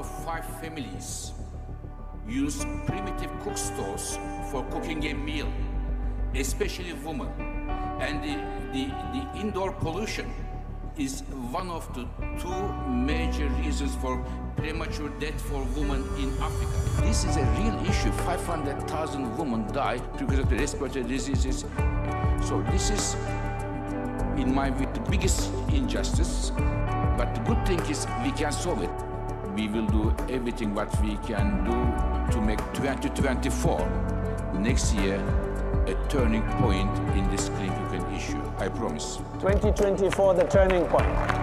Of five families use primitive cook stoves for cooking a meal, especially women. And the, the, the indoor pollution is one of the two major reasons for premature death for women in Africa. This is a real issue. 500,000 women die because of the respiratory diseases. So this is, in my view, the biggest injustice. But the good thing is we can solve it. We will do everything what we can do to make 2024 next year a turning point in this clean issue. I promise. 2024, the turning point.